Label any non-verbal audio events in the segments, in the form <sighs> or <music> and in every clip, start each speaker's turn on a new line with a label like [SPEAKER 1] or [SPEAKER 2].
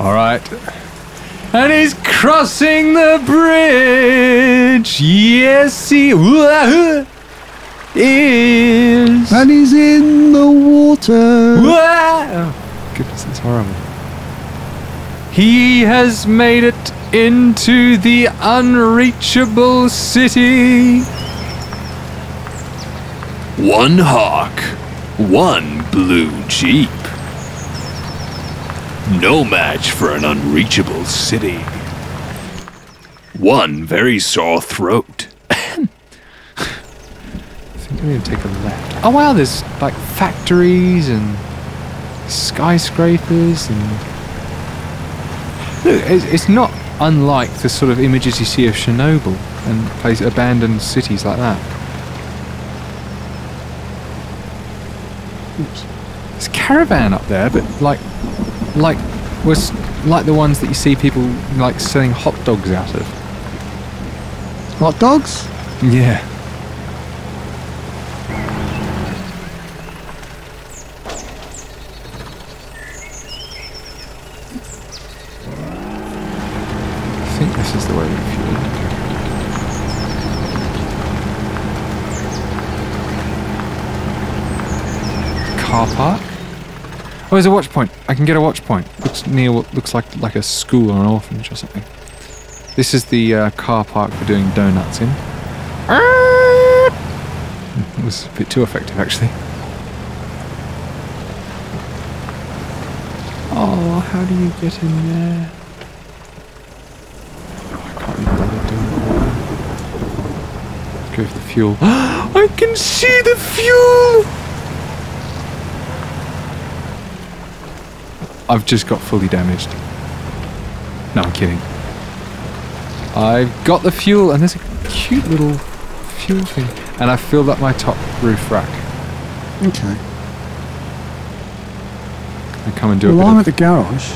[SPEAKER 1] All right. And he's crossing the bridge. Yes, he is.
[SPEAKER 2] And he's in the water.
[SPEAKER 1] Oh, goodness, that's horrible. He has made it into the unreachable city.
[SPEAKER 3] One hawk, one blue jeep. No match for an unreachable city. One very sore throat.
[SPEAKER 1] I <laughs> think I'm going to take a left. Oh wow, there's like factories and skyscrapers and look, it's, it's not unlike the sort of images you see of Chernobyl and place abandoned cities like that. Oops. There's a caravan up there, but like, like was like the ones that you see people like selling hot dogs out of.
[SPEAKER 2] Hot dogs?
[SPEAKER 1] Yeah. I think this is the way we fueled. Car park? Oh, there's a watch point. I can get a watch point. Looks near what looks like like a school or an orphanage or something. This is the uh, car park for doing donuts in. <laughs> It was a bit too effective, actually. Oh, how do you get in there? Oh, I can't be bothered doing that. Let's go for the fuel. <gasps> I can see the fuel! I've just got fully damaged. No, I'm kidding. I've got the fuel, and there's a cute little fuel thing. And I filled up my top roof rack.
[SPEAKER 2] Okay.
[SPEAKER 1] I come and do
[SPEAKER 2] Well,
[SPEAKER 1] a
[SPEAKER 2] I'm at the garage.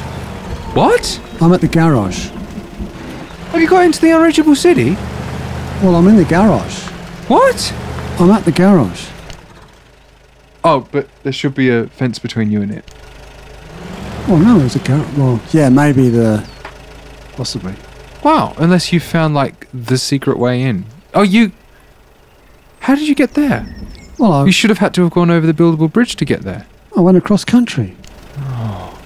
[SPEAKER 1] What?
[SPEAKER 2] I'm at the garage.
[SPEAKER 1] Have you got into the unreachable city?
[SPEAKER 2] Well, I'm in the garage.
[SPEAKER 1] What?
[SPEAKER 2] I'm at the garage.
[SPEAKER 1] Oh, but there should be a fence between you and it.
[SPEAKER 2] Oh no, there's a garage. Well, yeah, maybe the. Possibly.
[SPEAKER 1] Wow, unless you found, like, the secret way in. Oh, you... How did you get there?
[SPEAKER 2] Well, I,
[SPEAKER 1] You should have had to have gone over the buildable bridge to get there.
[SPEAKER 2] I went across country. Oh.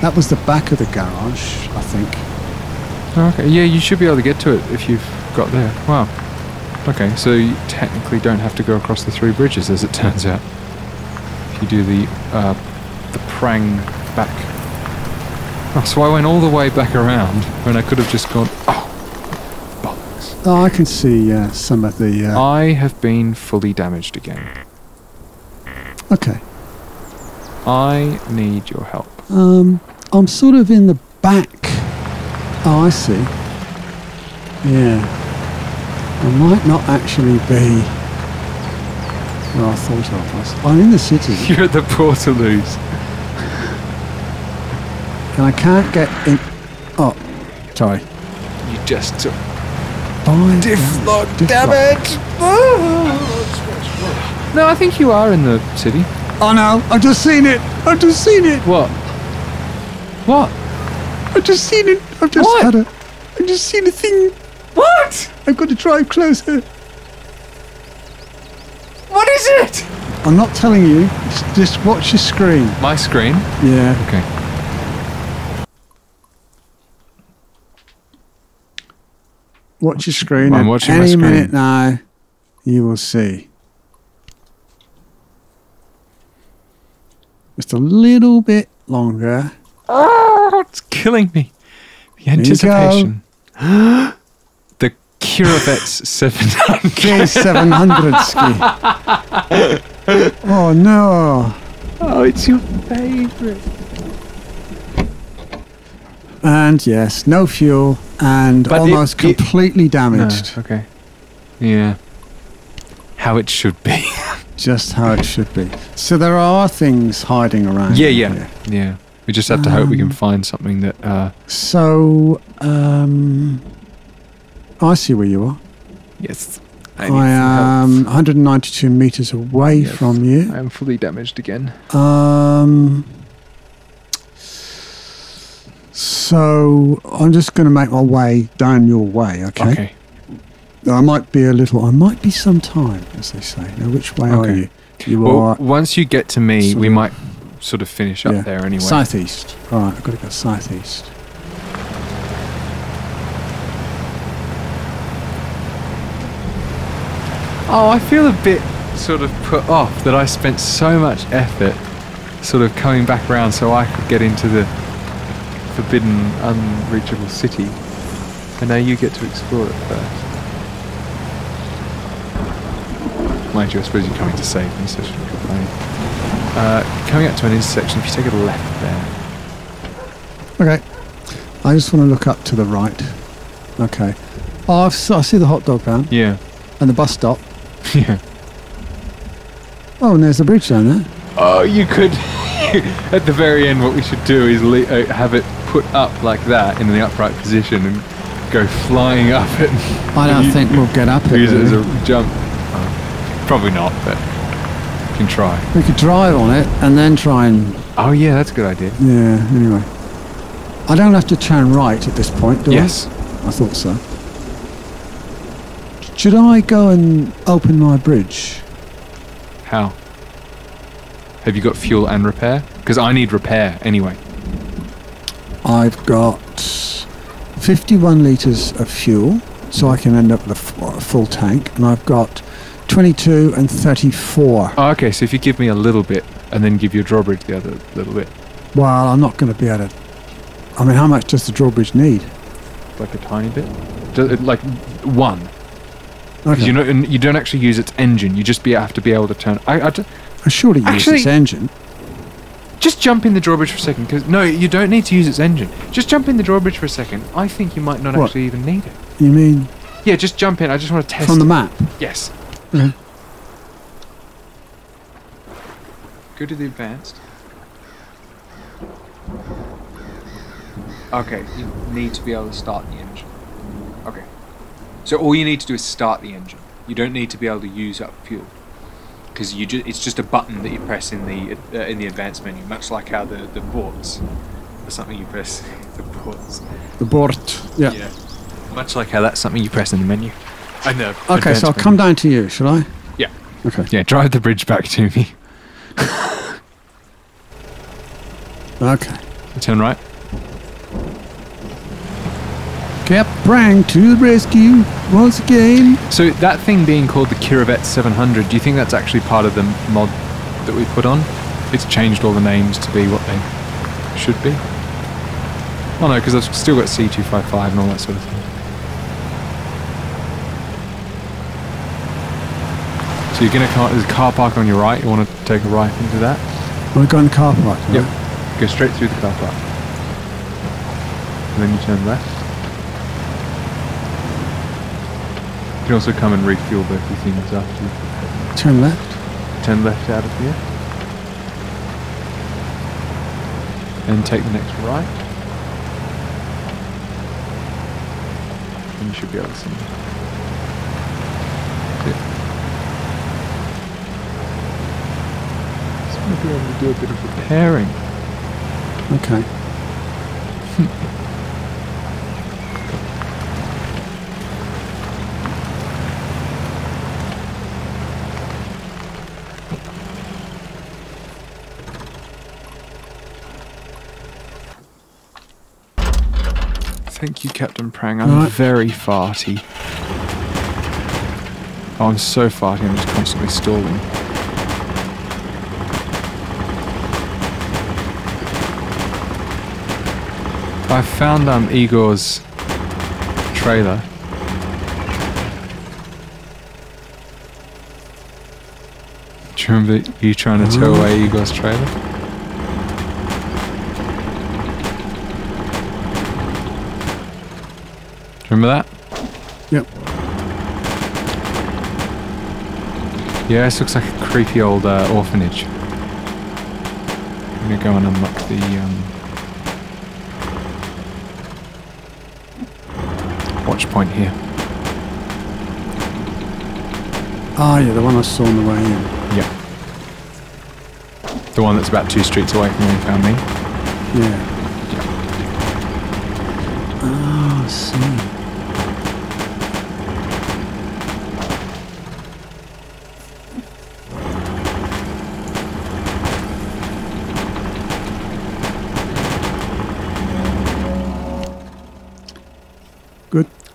[SPEAKER 2] That was the back of the garage, I think.
[SPEAKER 1] Oh, okay, yeah, you should be able to get to it if you've got there. Wow. Okay, so you technically don't have to go across the three bridges, as it turns out. If you do the uh, the prang back. Oh, so I went all the way back around when I could have just gone. Oh, bollocks!
[SPEAKER 2] Oh, I can see uh, some of the. Uh,
[SPEAKER 1] I have been fully damaged again.
[SPEAKER 2] okay.
[SPEAKER 1] I need your help.
[SPEAKER 2] Um, I'm sort of in the back. Oh, I see. Yeah. I might not actually be where I thought I was. I'm in the city, <laughs>
[SPEAKER 1] You're at the Portaloos.
[SPEAKER 2] and I can't get in. Oh, sorry.
[SPEAKER 1] You just took
[SPEAKER 2] By
[SPEAKER 1] Difflock
[SPEAKER 2] Difflock.
[SPEAKER 1] damage. No, I think you are in the city.
[SPEAKER 2] Oh no! I've just seen it. I've just seen it.
[SPEAKER 1] What? What?
[SPEAKER 2] I've just seen it. I've just
[SPEAKER 1] What?
[SPEAKER 2] had a. I've just seen a thing.
[SPEAKER 1] What?
[SPEAKER 2] I've got to drive closer.
[SPEAKER 1] What is it?
[SPEAKER 2] I'm not telling you. Just, just watch your screen.
[SPEAKER 1] My screen.
[SPEAKER 2] Yeah.
[SPEAKER 1] Okay.
[SPEAKER 2] Watch your screen.
[SPEAKER 1] I'm
[SPEAKER 2] and
[SPEAKER 1] watching my
[SPEAKER 2] any
[SPEAKER 1] screen.
[SPEAKER 2] minute now, you will see. Just a little bit longer.
[SPEAKER 1] Oh, it's killing me. The
[SPEAKER 2] you go.
[SPEAKER 1] anticipation. <gasps> <gasps> Kirovets <laughs> 700.
[SPEAKER 2] K700 ski. Oh no.
[SPEAKER 1] Oh, it's your favourite.
[SPEAKER 2] And yes, no fuel and
[SPEAKER 1] But
[SPEAKER 2] almost
[SPEAKER 1] it-
[SPEAKER 2] completely
[SPEAKER 1] No,
[SPEAKER 2] damaged.
[SPEAKER 1] okay. Yeah. How it should be. <laughs>
[SPEAKER 2] Just how it should be. So there are things hiding around.
[SPEAKER 1] yeah, yeah.
[SPEAKER 2] here.
[SPEAKER 1] Yeah. We just have to hope we can
[SPEAKER 2] Um,
[SPEAKER 1] find something that. Uh,
[SPEAKER 2] So, um, I see where you are.
[SPEAKER 1] yes.
[SPEAKER 2] I, am 192 meters away
[SPEAKER 1] Yes.
[SPEAKER 2] from you.
[SPEAKER 1] I am fully damaged again.
[SPEAKER 2] Um, so I'm just going to make my way down your way. Okay?
[SPEAKER 1] Okay.
[SPEAKER 2] I might be a little. I might be some time, as they say. Now, which way are
[SPEAKER 1] Okay.
[SPEAKER 2] you? You
[SPEAKER 1] Well,
[SPEAKER 2] are
[SPEAKER 1] once you get to me, we might sort of finish up
[SPEAKER 2] Yeah.
[SPEAKER 1] there anyway.
[SPEAKER 2] southeast. All right, I've got to go southeast.
[SPEAKER 1] Oh, I feel a bit sort of put off that I spent so much effort sort of coming back around so I could get into the forbidden, unreachable city. And now you get to explore it first. Mind you, I suppose you're coming to save me, so I shouldn't complain. Uh, coming up to an intersection, if you take a left there.
[SPEAKER 2] Okay. I just want to look up to the right. Okay. Oh, I've, I see the hot dog van
[SPEAKER 1] Yeah.
[SPEAKER 2] and the bus stop. <laughs>
[SPEAKER 1] yeah.
[SPEAKER 2] Oh, and there's a bridge down there.
[SPEAKER 1] Oh, you could. <laughs> At the very end, what we should do is le- uh, have it put up like that in the upright position and go flying <laughs> up it.
[SPEAKER 2] I don't
[SPEAKER 1] You-
[SPEAKER 2] think we'll get up it.
[SPEAKER 1] Use it as a jump. Oh, probably not, but you can try.
[SPEAKER 2] We could drive on it and then try and.
[SPEAKER 1] Oh yeah, that's a good idea.
[SPEAKER 2] Yeah, anyway. I don't have to turn right at this point, do
[SPEAKER 1] Yes.
[SPEAKER 2] I? Yes. I thought so. Should I go and open my bridge?
[SPEAKER 1] How? Have you got fuel and repair? Because I need repair anyway.
[SPEAKER 2] I've got 51 litres of fuel, so I can end up with a f- a full tank, and I've got 22 and 34.
[SPEAKER 1] Oh, okay, so if you give me a little bit and then give your drawbridge the other little bit,
[SPEAKER 2] Well, I'm not going to be able to. I mean, how much does the drawbridge need?
[SPEAKER 1] like a tiny bit, like one. Because
[SPEAKER 2] Okay.
[SPEAKER 1] you know, and you don't actually use its engine. You just be have to be able to turn. I,
[SPEAKER 2] surely use
[SPEAKER 1] Actually-
[SPEAKER 2] this engine.
[SPEAKER 1] just jump in the drawbridge for a second. Because no, you don't need to use its engine. Just jump in the drawbridge for a second. I think you might not
[SPEAKER 2] What?
[SPEAKER 1] actually even need it.
[SPEAKER 2] You mean
[SPEAKER 1] Yeah, just jump in. I just want to test.
[SPEAKER 2] from the
[SPEAKER 1] it.
[SPEAKER 2] map?
[SPEAKER 1] Yes.
[SPEAKER 2] Okay.
[SPEAKER 1] Go to the advanced. Okay, you need to be able to start the engine. So all you need to do is start the engine. You don't need to be able to use up fuel. Because you ju- it's just a button that you press in the uh, in the advanced menu, much like how the the ports are something you press. <laughs> the ports.
[SPEAKER 2] The board. Yeah.
[SPEAKER 1] Yeah. Much like how that's something you press in the menu. I know.
[SPEAKER 2] Okay, so I'll come down to you, shall I?
[SPEAKER 1] Yeah.
[SPEAKER 2] Okay.
[SPEAKER 1] Yeah, drive the bridge back to me. <laughs>
[SPEAKER 2] Okay.
[SPEAKER 1] Turn right.
[SPEAKER 2] Cap Prang to the rescue once again.
[SPEAKER 1] So that thing being called the Kiravet 700, do you think that's actually part of the mod that we put on? It's changed all the names to be what they should be. Oh no, because I've still got C255 and all that sort of thing. So you're gonna car, there's a car park on your right. You want to take a right into that?
[SPEAKER 2] We're going to car park. right?
[SPEAKER 1] Yep. Go straight through the car park. And then you turn left. You can also come and refuel both these things after you
[SPEAKER 2] Turn left.
[SPEAKER 1] turn left out of here. And take the next right. And you should be able to see me. It. Just want to be able to do a bit of repairing.
[SPEAKER 2] Okay. <laughs>
[SPEAKER 1] Thank you, Captain Prang. I'm
[SPEAKER 2] Right.
[SPEAKER 1] very farty. Oh, I'm so farty, I'm just constantly stalling. I found um, Igor's trailer. Do you remember you trying to tow away Igor's trailer? Do you remember that?
[SPEAKER 2] Yep.
[SPEAKER 1] Yeah, this looks like a creepy old uh, orphanage. I'm gonna go and unlock the um, watch point here.
[SPEAKER 2] Ah, yeah, the one I saw on the way in.
[SPEAKER 1] Yeah. The one that's about two streets away from where you found me.
[SPEAKER 2] Yeah. Ah, I see.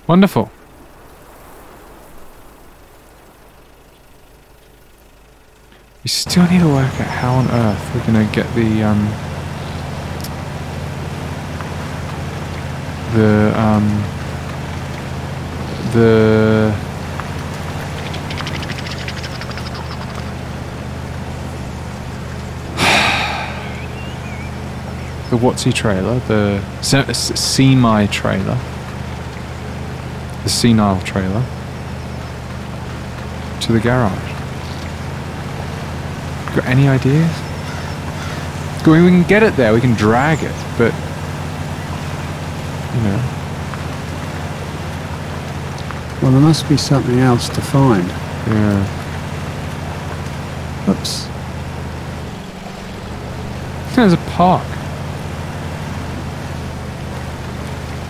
[SPEAKER 1] Wonderful. We still need to work out how on earth we're gonna get the um the um the <sighs> the Watsy trailer, the semi trailer, the senile trailer to the garage. Got any ideas? I mean, we can get it there, we can drag it, but you know,
[SPEAKER 2] Well, there must be something else to find.
[SPEAKER 1] yeah.
[SPEAKER 2] Oops.
[SPEAKER 1] There's a park.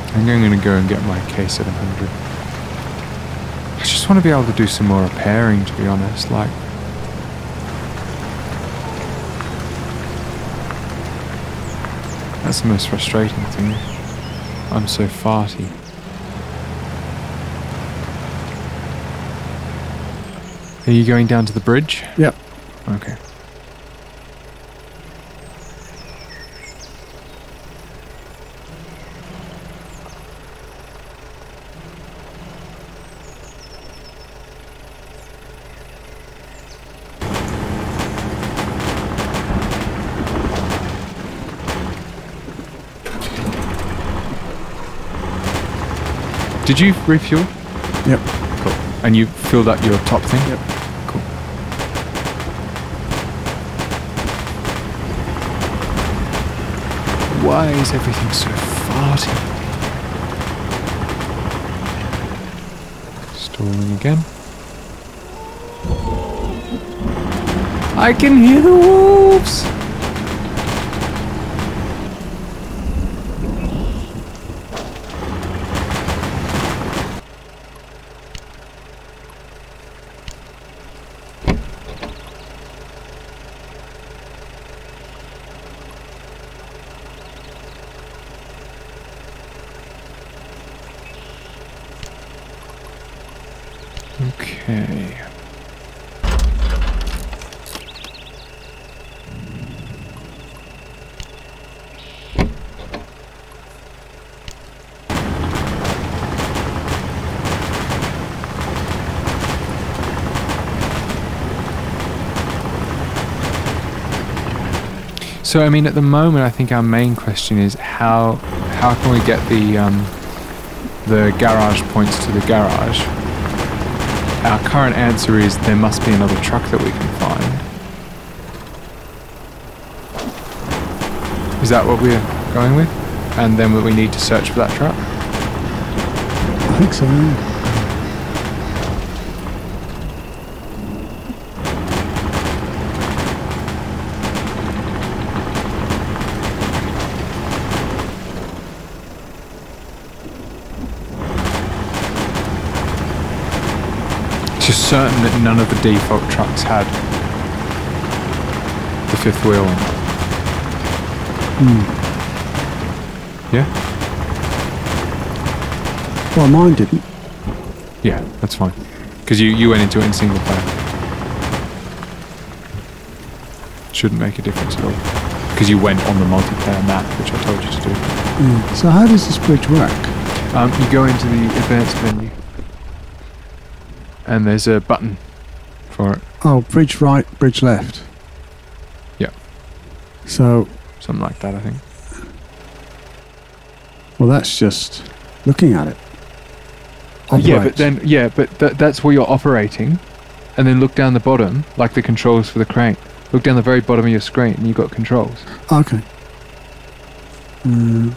[SPEAKER 1] I think I'm gonna go and get my K700. I just want to be able to do some more repairing, to be honest. Like, that's the most frustrating thing. I'm so farty. Are you going down to the bridge?
[SPEAKER 2] Yep.
[SPEAKER 1] Okay. Did you refuel?
[SPEAKER 2] Yep.
[SPEAKER 1] Cool. And you filled up your top thing?
[SPEAKER 2] Yep.
[SPEAKER 1] Cool. Why is everything so farty? Stalling again. I can hear the wolves! Okay. So I mean, at the moment, I think our main question is how how can we get the um, the garage points to the garage? Our current answer is there must be another truck that we can find. Is that what we're going with? And then we need to search for that truck?
[SPEAKER 2] I think so.
[SPEAKER 1] Certain that none of the default trucks had the fifth wheel on. Yeah?
[SPEAKER 2] Well, mine didn't.
[SPEAKER 1] Yeah, that's fine. Because you, you went into it in single player. Shouldn't make a difference at all. Because you went on the multiplayer map, which I told you to do.
[SPEAKER 2] Yeah. So how does this bridge work?
[SPEAKER 1] Um, you go into the advanced menu, and there's a button for it,
[SPEAKER 2] Oh, bridge right, bridge left.
[SPEAKER 1] Yeah.
[SPEAKER 2] So,
[SPEAKER 1] something like that, I think.
[SPEAKER 2] well, that's just looking at it.
[SPEAKER 1] Yeah, but then yeah, but th- that's where you're operating, and then look down the bottom, like the controls for the crank. Look down the very bottom of your screen and you've got controls.
[SPEAKER 2] Okay. Uh,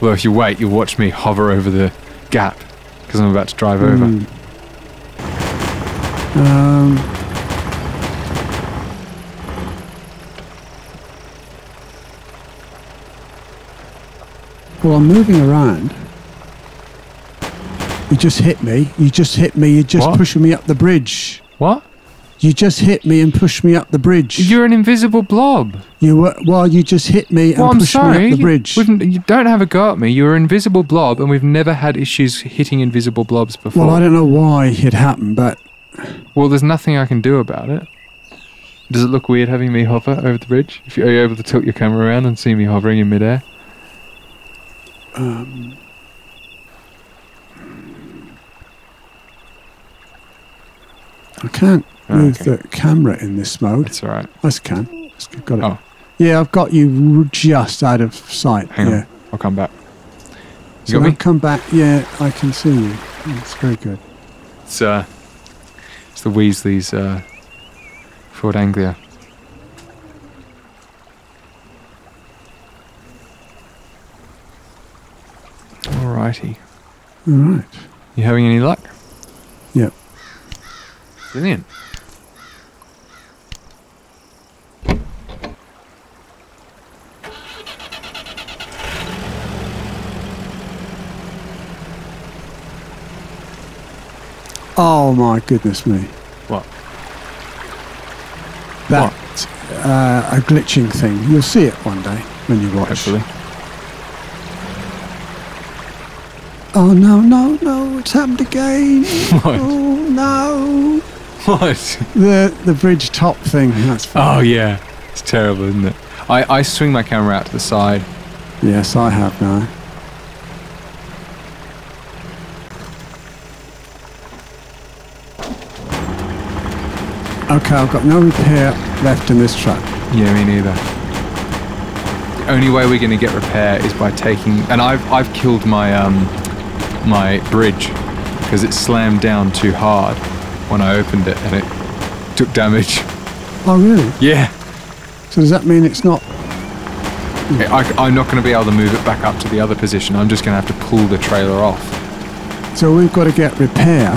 [SPEAKER 1] Well, if you wait, you'll watch me hover over the gap because I'm about to drive over.
[SPEAKER 2] Um, well, I'm moving around. You just hit me. You just hit me. You're just
[SPEAKER 1] What?
[SPEAKER 2] pushing me up the bridge.
[SPEAKER 1] What?
[SPEAKER 2] You just hit me and pushed me up the bridge.
[SPEAKER 1] You're an invisible blob.
[SPEAKER 2] You were well. You just hit me and
[SPEAKER 1] I'm
[SPEAKER 2] pushed
[SPEAKER 1] sorry.
[SPEAKER 2] me up the bridge.
[SPEAKER 1] We've, you don't have a go at me. You're an invisible blob, and we've never had issues hitting invisible blobs before.
[SPEAKER 2] Well, I don't know why it happened, but
[SPEAKER 1] Well, there's nothing I can do about it. Does it look weird having me hover over the bridge? If you, are you able to tilt your camera around and see me hovering in midair?
[SPEAKER 2] um, I can't
[SPEAKER 1] Oh,
[SPEAKER 2] move
[SPEAKER 1] okay.
[SPEAKER 2] the camera in this mode.
[SPEAKER 1] That's all right.
[SPEAKER 2] I can. I've got it.
[SPEAKER 1] Oh.
[SPEAKER 2] Yeah, I've got you just out of sight.
[SPEAKER 1] Hang
[SPEAKER 2] yeah.
[SPEAKER 1] on. I'll come back. You
[SPEAKER 2] So
[SPEAKER 1] got me?
[SPEAKER 2] come back. Yeah, I can see you. It's very good.
[SPEAKER 1] It's uh, it's the Weasleys, uh, Ford Anglia. Alrighty.
[SPEAKER 2] All right.
[SPEAKER 1] You having any luck?
[SPEAKER 2] Yep.
[SPEAKER 1] Brilliant.
[SPEAKER 2] Oh my goodness me.
[SPEAKER 1] What?
[SPEAKER 2] That uh, a glitching thing. You'll see it one day when you watch.
[SPEAKER 1] Hopefully.
[SPEAKER 2] Oh no no no! It's happened again. <laughs>
[SPEAKER 1] What?
[SPEAKER 2] Oh no!
[SPEAKER 1] What?
[SPEAKER 2] The the bridge top thing. That's.
[SPEAKER 1] Oh yeah. It's terrible, isn't it? I, I swing my camera out to the side.
[SPEAKER 2] Yes, I have now. Okay, I've got no repair left in this truck.
[SPEAKER 1] Yeah, me neither. The only way we're going to get repair is by taking, and I've I've killed my um my bridge because it slammed down too hard when I opened it and it took damage.
[SPEAKER 2] Oh really?
[SPEAKER 1] Yeah,
[SPEAKER 2] So does that mean it's not?
[SPEAKER 1] I, I'm not going to be able to move it back up to the other position. I'm just going to have to pull the trailer off.
[SPEAKER 2] So we've got to get repair.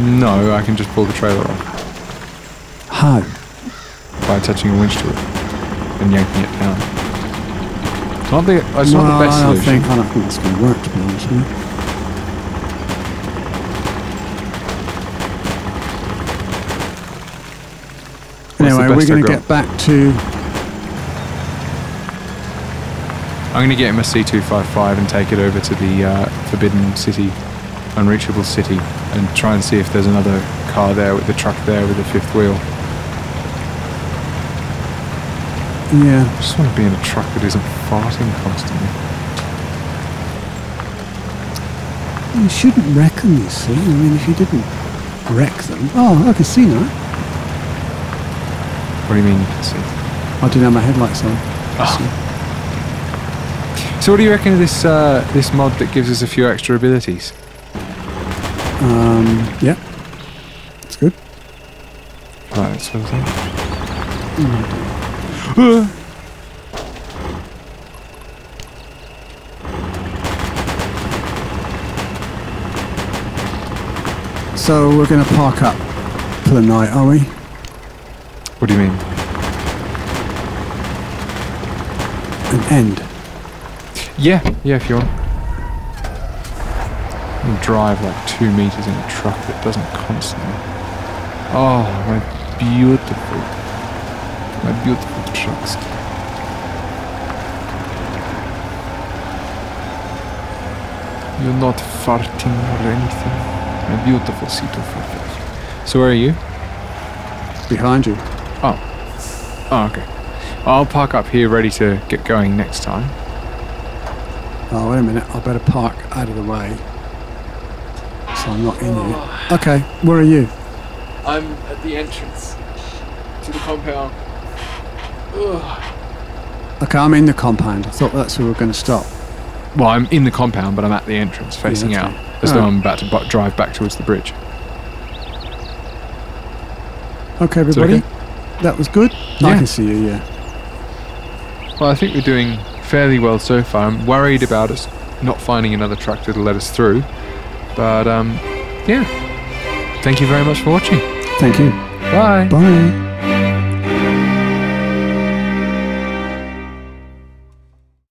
[SPEAKER 1] No, I can just pull the trailer off
[SPEAKER 2] How?
[SPEAKER 1] by attaching a winch to it and yanking it down. It's not the it's not the best
[SPEAKER 2] I don't
[SPEAKER 1] solution.
[SPEAKER 2] think I don't think it's going to work. To be honest with you. Anyway, we're going to get back to.
[SPEAKER 1] I'm going to get him a C255 and take it over to the uh, Forbidden City, Unreachable City, and try and see if there's another car there with the truck there with the fifth wheel.
[SPEAKER 2] Yeah.
[SPEAKER 1] I just want to be in a truck that isn't farting constantly.
[SPEAKER 2] You shouldn't wreck them, you see. I mean, if you didn't wreck them. Oh, I can see now.
[SPEAKER 1] What do you mean you can see?
[SPEAKER 2] I didn't have my headlights on.
[SPEAKER 1] Oh. So what do you reckon of this uh, this mod that gives us a few extra abilities?
[SPEAKER 2] Um, yeah. It's good.
[SPEAKER 1] Like that sort of thing. <sighs>
[SPEAKER 2] So we're going to park up for the night, are we?
[SPEAKER 1] What do you mean?
[SPEAKER 2] An end.
[SPEAKER 1] Yeah, yeah, if you want. Drive like two meters in a truck that doesn't constantly. Oh, my beautiful, my beautiful trucks. You're not farting or anything. My beautiful C255. So where are you?
[SPEAKER 2] Behind you.
[SPEAKER 1] Oh. Oh, okay. I'll park up here ready to get going next time.
[SPEAKER 2] Oh, wait a minute. I better park out of the way. So I'm not in you. Oh. Okay, where are you?
[SPEAKER 1] I'm at the entrance to the compound.
[SPEAKER 2] Okay, I'm in the compound. I thought that's where we were going to stop.
[SPEAKER 1] Well, I'm in the compound, but I'm at the entrance, facing
[SPEAKER 2] Yeah,
[SPEAKER 1] out,
[SPEAKER 2] okay.
[SPEAKER 1] as though I'm about to drive back towards the bridge.
[SPEAKER 2] Okay, everybody.
[SPEAKER 1] okay?
[SPEAKER 2] that was good. I can see you. Yeah.
[SPEAKER 1] Well, I think we're doing fairly well so far. I'm worried about us not finding another truck that'll let us through. But, um, yeah. Thank you very much for watching.
[SPEAKER 2] Thank you.
[SPEAKER 1] Bye.
[SPEAKER 2] Bye.